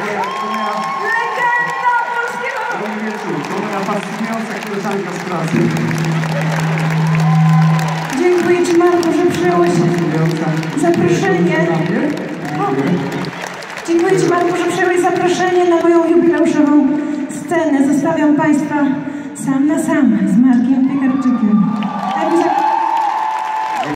moja, to moja, Legenda polskiego! panie Mieczu, to moja fascynująca koleżanka z pracy. Dziękuję Ci Marku, że przyjąłeś Zaproszenie. Dziękuję. Ci Marku, że przyjąłeś zaproszenie na moją jubileuszową scenę. Zostawiam Państwa sam na sam z Markiem Piekarczykiem. Tak